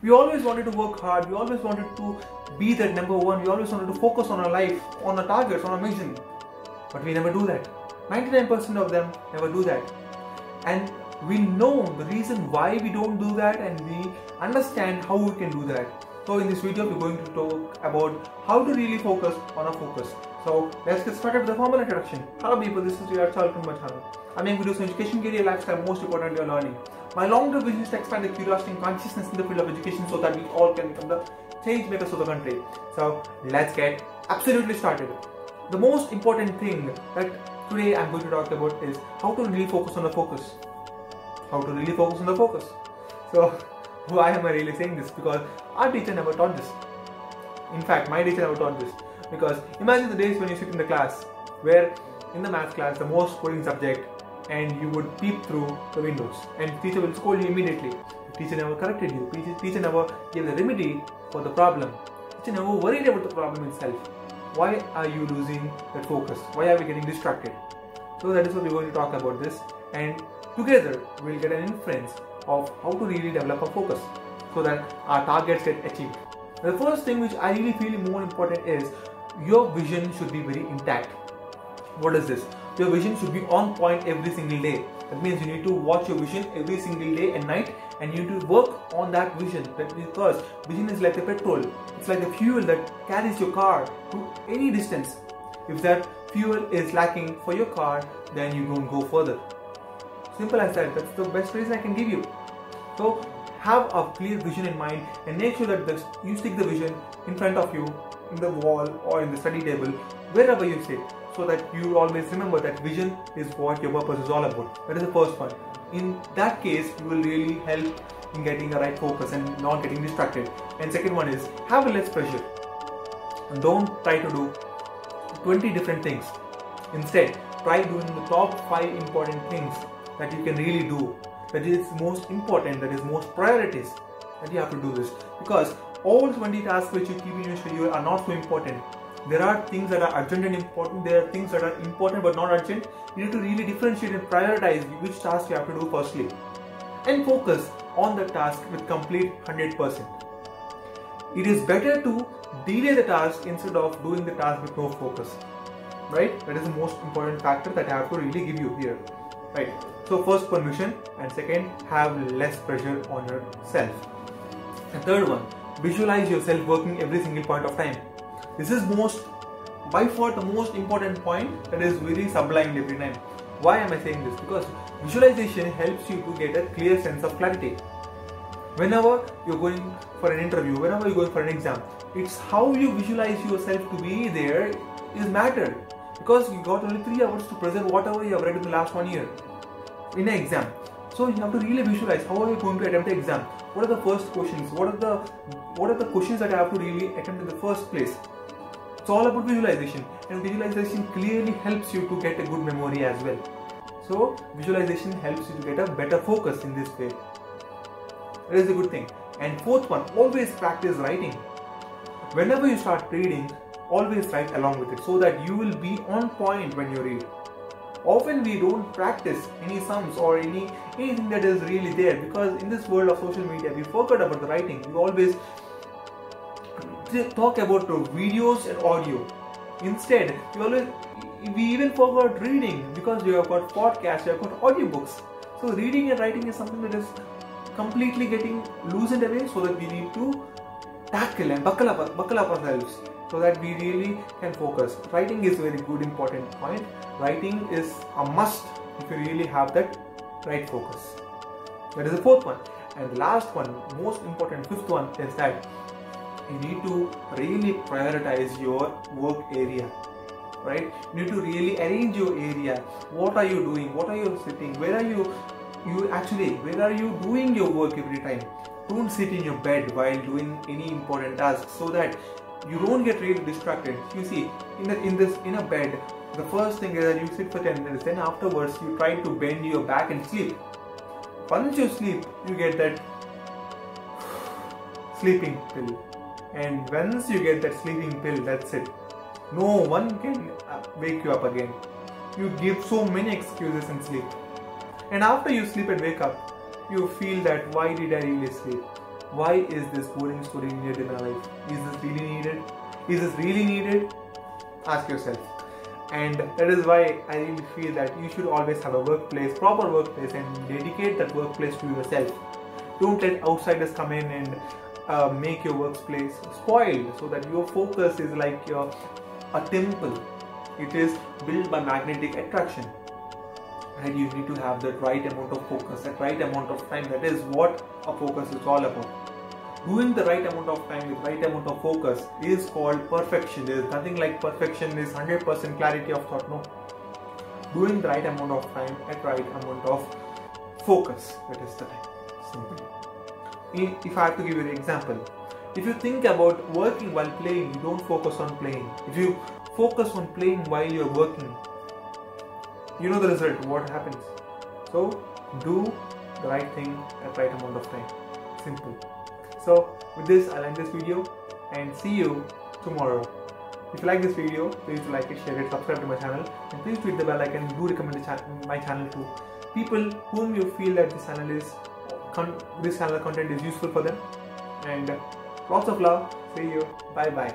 We always wanted to work hard, we always wanted to be that number one, we always wanted to focus on our life, on our targets, on our mission. But we never do that. 99% of them never do that. And we know the reason why we don't do that and we understand how we can do that. So in this video we're going to talk about how to really focus on our focus. So let's get started with the formal introduction. Hello people, this is your Chalkan my channel. I make videos on education, career, lifestyle, most importantly learning. My long-term vision is to expand the curiosity and consciousness in the field of education so that we all can become the change makers of the country. So let's get absolutely started. The most important thing that today I'm going to talk about is how to really focus on the focus. How to really focus on the focus. So why am I really saying this? Because our teacher never taught this. In fact, my teacher never taught this. Because imagine the days when you sit in the class where in the math class the most boring subject and you would peep through the windows and teacher will scold you immediately. Teacher never corrected you. Teacher never gave the remedy for the problem. Teacher never worried about the problem itself. Why are you losing that focus? Why are we getting distracted? So that is what we're going to talk about this and together we'll get an inference of how to really develop a focus so that our targets get achieved. The first thing which I really feel more important is your vision should be very intact. What is this? Your vision should be on point every single day. That means you need to watch your vision every single day and night and you need to work on that vision. Because vision is like a petrol. It's like the fuel that carries your car to any distance. If that fuel is lacking for your car, then you don't go further. Simple as that. That's the best reason I can give you. So have a clear vision in mind and make sure that you stick the vision in front of you in the wall or in the study table wherever you sit so that you always remember that vision is what your purpose is all about. That is the first one in that case you will really help in getting the right focus and not getting distracted. And second one is have less pressure. Don't try to do 20 different things. Instead try doing the top 5 important things that you can really do that is most important, that is most priorities that you have to do this because all 20 tasks which you keep in your schedule are not so important. There are things that are urgent and important, there are things that are important but not urgent. You need to really differentiate and prioritize which task you have to do firstly and focus on the task with complete 100%. It is better to delay the task instead of doing the task with no focus. Right? That is the most important factor that I have to really give you here. Right? So first permission and second have less pressure on yourself. And third one, visualize yourself working every single point of time. This is most by far the most important point that is very sublimed every time. Why am I saying this? Because visualization helps you to get a clear sense of clarity. Whenever you're going for an interview, whenever you're going for an exam, it's how you visualize yourself to be there is matter. Because you got only three hours to present whatever you have read in the last one year in an exam. So you have to really visualize how are you going to attempt the exam. What are the first questions? What are the what are the questions that I have to really attempt in the first place? It's all about visualization, and visualization clearly helps you to get a good memory as well. So visualization helps you to get a better focus in this way. That is a good thing. And fourth one, always practice writing. Whenever you start reading, always write along with it so that you will be on point when you read. Often we don't practice any sums or any anything that is really there because in this world of social media we forget about the writing. We always talk about videos and audio. Instead we always we even forgot reading because we have got podcasts we have got audiobooks. So reading and writing is something that is completely getting loosened away so that we need to tackle and buckle up buckle up ourselves so that we really can focus. Writing is very good important point. Writing is a must if you really have that right focus. That is the fourth one. And the last one, most important fifth one is that you need to really prioritize your work area. Right? You need to really arrange your area. What are you doing? What are you sitting? Where are you you actually where are you doing your work every time? Don't sit in your bed while doing any important task so that you don't get really distracted. You see, in, in this in a bed, the first thing is that you sit for 10 minutes, then afterwards you try to bend your back and sleep. Once you sleep, you get that sleeping pill. And once you get that sleeping pill, that's it. No one can uh, wake you up again. You give so many excuses and sleep. And after you sleep and wake up, you feel that why did I really sleep? Why is this boring story needed in our life? Is this really needed? Is this really needed? Ask yourself. And that is why I really feel that you should always have a workplace, proper workplace, and dedicate that workplace to yourself. Don't let outsiders come in and uh, make your workplace spoiled so that your focus is like your a temple it is built by magnetic attraction and you need to have the right amount of focus that right amount of time that is what a focus is all about doing the right amount of time with right amount of focus is called perfection. There is nothing like perfection. Is 100% clarity of thought no. Doing the right amount of time at right amount of focus. That is the time. Simply if i have to give you an example if you think about working while playing you don't focus on playing. If you focus on playing while you're working you know the result. What happens? So do the right thing at right amount of time. Simple so with this i'll end this video and see you tomorrow. If you like this video please like it share it subscribe to my channel and please tweet the bell icon do recommend cha my channel to people whom you feel that this channel is this channel content is useful for them. And lots of love. See you. Bye bye